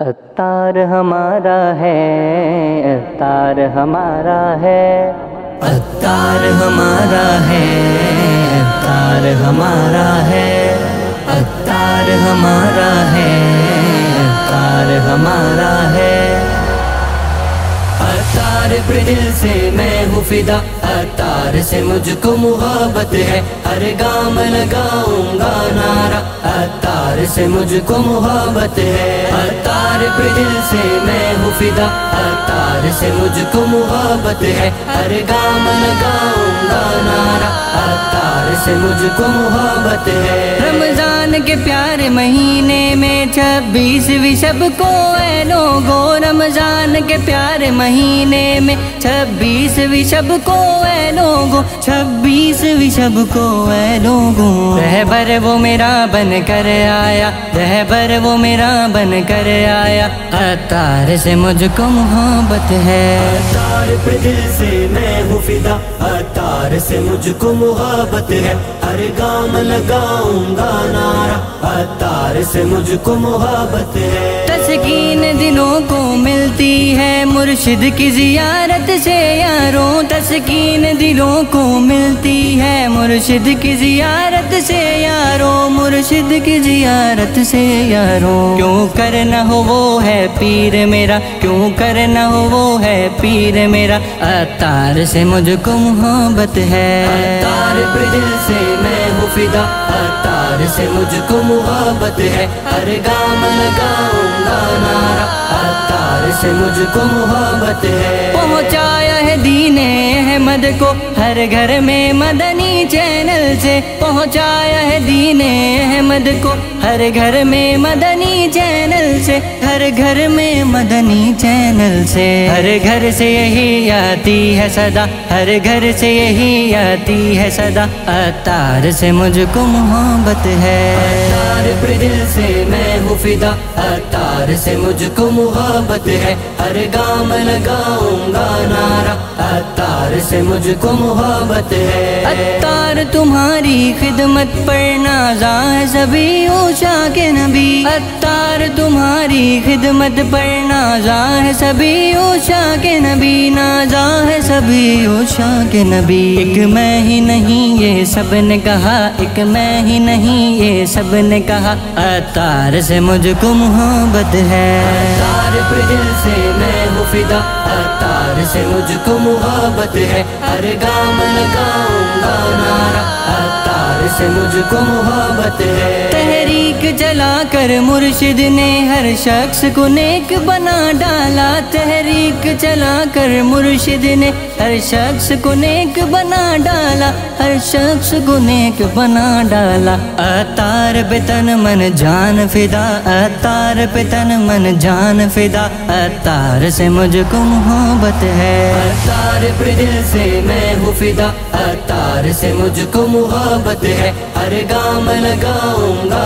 अतार हमारा है अतार हमारा है। अतार हमारा है अतार हमारा है। अतार हमारा है। दिल से मैं हूँ फिदा। अतार से मुझको मुहब्बत है। हर गाम लगाऊँगा नारा। अतार से मुझको मुहब्बत है। अतार पे दिल से मैं हूँ फिदा। अतार से मुझको मुहब्बत है। हर गाम लगाऊँगा नारा। अतार से मुझको मुहब्बत है। रमज़ान के प्यारे महीने में छब्बीस विशब को है लोगो रमज़ान के प्यारे महीने में छब्बीस विशब को है लोगो, छब्बीस विशब को है लोगो। रहबर वो मेरा बन कर आया, रहबर वो मेरा बन कर आया। अतार से मुझको मोहब्बत है। अतार पे दिल से मैं हूँ फिदा, अतार से मुझको मुहब्बत है। हर गाम लगाऊँगा नारा, अतार से मुझको मुहब्बत है। तस्कीन दिनों को मिलती है मुर्शिद की जियारत से यारों तस्कीन दिलों को मिलती है मुर्शिद की जियारत से मुर्शिद की जियारत से यारों। क्यों कर न हो वो है पीर मेरा? क्यों कर न हो वो है पीर मेरा? अतार से मुझको मोहब्बत है। अतार पे दिल से मैं हूँ फिदा। अतार से मुझको मुहब्बत है। हर गाम लगाऊँगा नारा। अतार से मुझको मुहब्बत है। दीने अहमद को, हर घर में मदनी चैनल से पहुँचाया है दीने अहमद को। हर घर में मदनी चैनल से, हर घर में मदनी चैनल से। हर घर से यही आती है सदा, हर घर से यही आती है सदा। अतार से मुझको मोहब्बत है। अतार दिल से मैं हूँ फिदा, अतार से मुझको मुहब्बत है। हर गाम लगाऊँगा नारा अतार से मुझको मुहब्बत है। अतार तुम्हारी खिदमत पर नाजा है सभी ऊषा के नबी। अतार तुम्हारी खिदमत पर नाजा है सभी ऊषा के नबी। नाजा है सभी ऊषा के नबी। एक मैं ही नहीं ये सबने कहा। एक मैं ही नहीं ये सबने कहा। अतार से मुझको मोहब्बत है। अतार पे दिल से मैं फिदा, अतार से मुझको मुहब्बत है। हर गाम लगाऊँगा नारा, अतार से मुझको मुहब्बत है। तहरीक चला कर मुर्शिद ने हर शख्स को नेक बना डाला, तहरीक चला कर मुर्शिद ने हर शख्स को नेक बना डाला, हर शख्स को नेक बना डाला। अतार पे मन जान फिदा, अतार पे तन मन जान फिदा, अतार से मुझको मोहब्बत है। अतार दिल से मैं हूँ फिदा, अतार से मुझको मुहब्बत है। हर गाम लगाऊँगा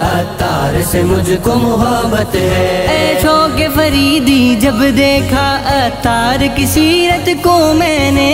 अतार से मुझको मोहब्बत है। शौक फरीदी जब देखा अतार की सीरत को मैंने।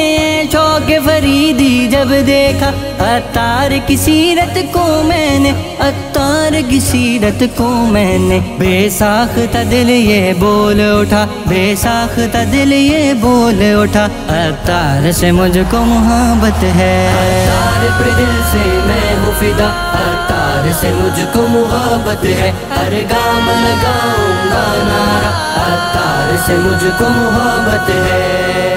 शौक फरीदी जब देखा अतार की सीरत को मैंने। अतार की सीरत को मैंने। बेसाख्ता दिल ये बोल उठा बेसाख्ता दिल ये बोल उठा। अतार से मुझको मोहब्बत है। अतार दिल से मैं हूँ हर तार से मुझको मुहब्बत है। हर गाम लगाऊँगा नारा हर तार से मुझको मुहब्बत है।